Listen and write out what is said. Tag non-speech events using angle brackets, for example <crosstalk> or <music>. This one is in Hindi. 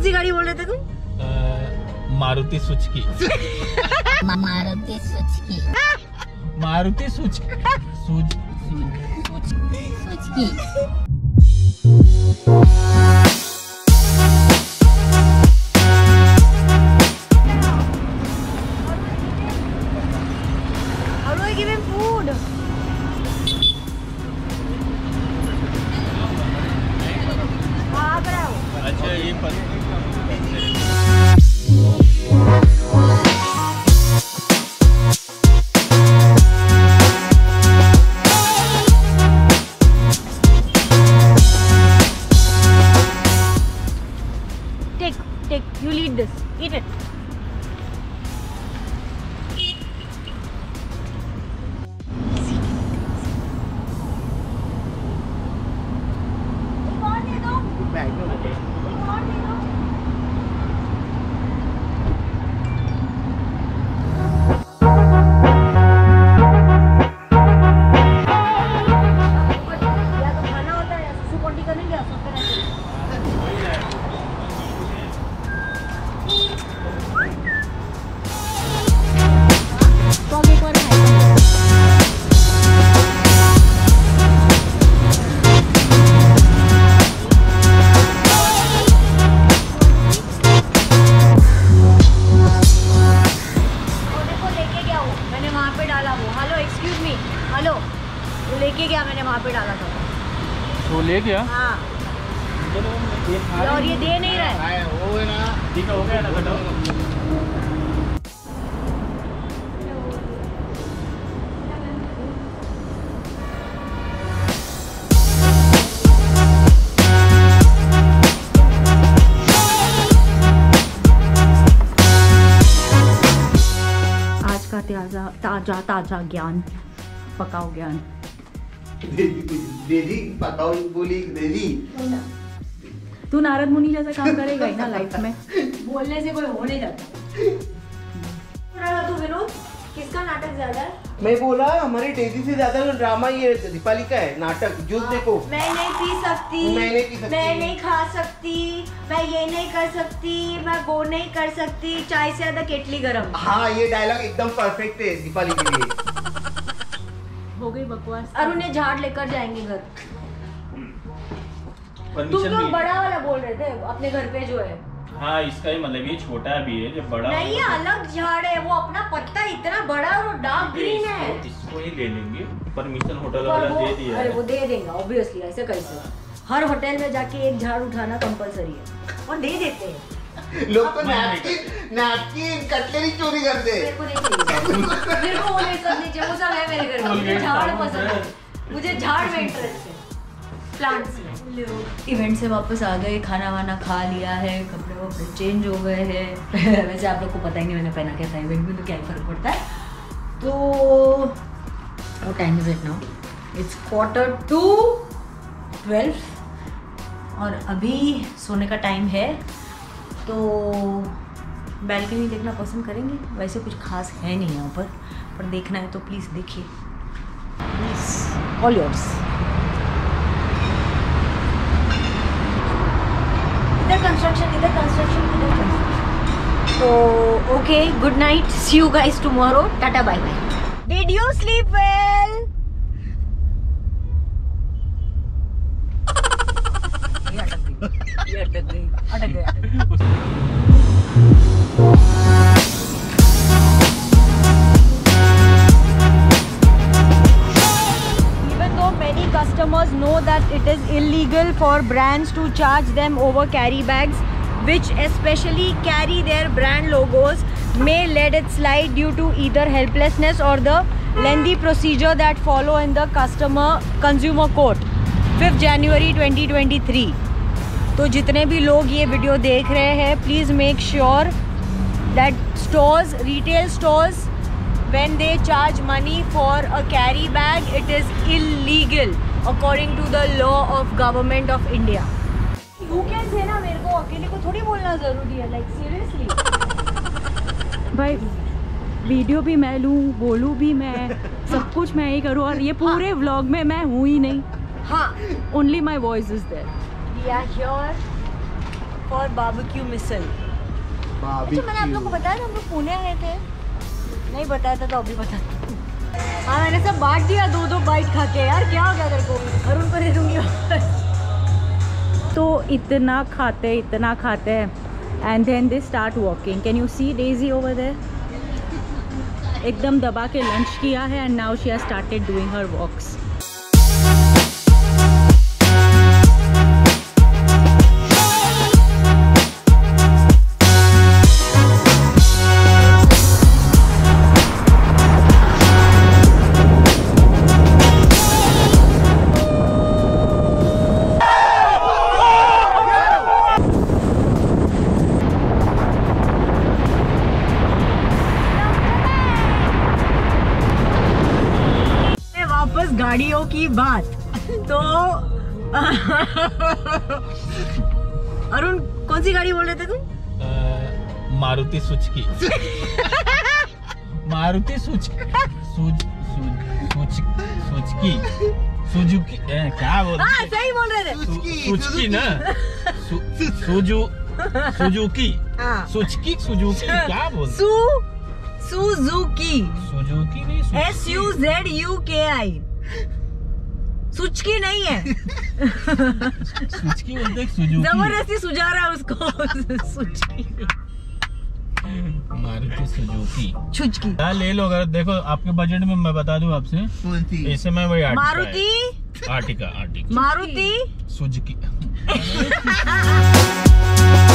कौन सी गाड़ी बोल रहे थे तुम? मारुति सुचकी मारुति सुजुकी। मारुति सुच? हाँ, पर आओ। अच्छा ये Take, this. ले गया। हाँ। और ये दे नहीं रहा है। ठीक है हो गया ना कटो आज का ताज़ा ताज़ा ताज़ा ज्ञान पकाओ ज्ञान। दीदी बताओ बोली दीदी तू नारद मुनि जैसा काम करेगा ही ना लाइफ में। बोलने से कोई हो नहीं जाता। तू विनोद किसका नाटक ज़्यादा है? मैं बोला हमारी डेजी से ज़्यादा ड्रामा ये दीपाली का है नाटक जूस देखो। मैं नहीं पी सकती मैं नहीं पी सकती। मैं नहीं खा सकती मैं ये नहीं कर सकती मैं वो नहीं कर सकती चाय से ज़्यादा केटली गरम। हाँ ये डायलॉग एकदम परफेक्ट है दीपाली के लिए। हो गई बकवास। और उन्हें झाड़ लेकर जाएँगे घर। तुम लोग बड़ा वाला बोल रहे थे अपने घर पे जो है। हाँ इसका ही मतलब ये छोटा भी है जब बड़ा नहीं ये अलग झाड़ है वो अपना पत्ता इतना बड़ा और डार्क तो ग्रीन है। इसको, इसको ही ले लेंगे। परमिशन होटल वाला दे दिया अरे वो दे देगा ऑब्वियसली ऐसे कैसे? हर होटल में जाके एक झाड़ उठाना कंपलसरी है। और दे देते हैं। लोग तो नैपकिन नैपकिन कटलेरी चोरी करते। मेरे को नहीं चाहिए। मेरे को वो नहीं सब नहीं चाहिए। वो सब है मेरे घर में। झाड़ पसंद है। मुझे झाड़ में इंटरेस्ट है। प्लांट्स में। इवेंट से वापस आ गए खाना वाना खा लिया है कपड़े वपड़े चेंज हो गए हैं। <laughs> वैसे आप लोग को पता ही नहीं मैंने पहना क्या था इवेंट में तो क्या ही फ़र्क पड़ता है। तो वो time is it now it's quarter to twelve और अभी सोने का टाइम है। तो बैल्कनी देखना पसंद करेंगे। वैसे कुछ खास है नहीं यहाँ पर पर देखना है तो प्लीज़ देखिए। ऑल योर्स इधर कंस्ट्रक्शन इधर कंस्ट्रक्शन इधर कंस्ट्रक्शन तो okay good night see you guys tomorrow tata bye bye. Did you sleep well अटक गई अटक गई अटक गई Even though many customers know that it is illegal for brands to charge them over carry bags, which especially carry their brand logos, may let it slide due to either helplessness or the lengthy procedure that follow in the customer consumer court. 5th January 2023. तो जितने भी लोग ये वीडियो देख रहे हैं please make sure that stores retail stores when they charge money for a carry bag it is illegal according to the law of government of India you can say ना मेरे को अकेले को थोड़ी बोलना ज़रूरी है लाइक सीरियसली भाई वीडियो भी मैं लूँ बोलूँ भी मैं सब कुछ मैं ही करूँ और ये हाँ। पूरे व्लॉग में मैं हूँ ही नहीं। हाँ। Only my voice is there we are here for barbecue misal अच्छा मैंने आप लोग को बताया था हम लोग पुणे गए थे। नहीं बताया था तो अभी बता हाँ। मैंने सब बांट दिया दो दो बाइट खा के। यार क्या हो गया तेरे को? दे दूँगी तो इतना खाते इतना खाते हैं। And then they start walking can you see Daisy over there एकदम दबा के लंच किया है and now she has started doing her walks की बात। तो <laughs> अरुण कौन सी गाड़ी बोल रहे थे तुम? मारुति सुचकी मारुति सुच सुज सुज सुचकी सुजुकी। ए, क्या बोल हाँ सही बोल रहे थे। सु- सुचकी ना? सुजु सुजुकी। हाँ। सुचकी सुजुकी क्या बोल सु सुजुकी। सुजुकी नहीं। S U Z U K I सुचकी नहीं है। सुचकी बोलते सुजुकी। ज़बरदस्ती सुझा रहा है उसको। सुचकी। मारुति सुजुकी। छुचकी। ले लो अगर देखो आपके बजट में मैं बता दूँ आपसे। कौन सी इस वही Ertiga Maruti? Ertiga Ertiga Maruti? Suzuki. <laughs>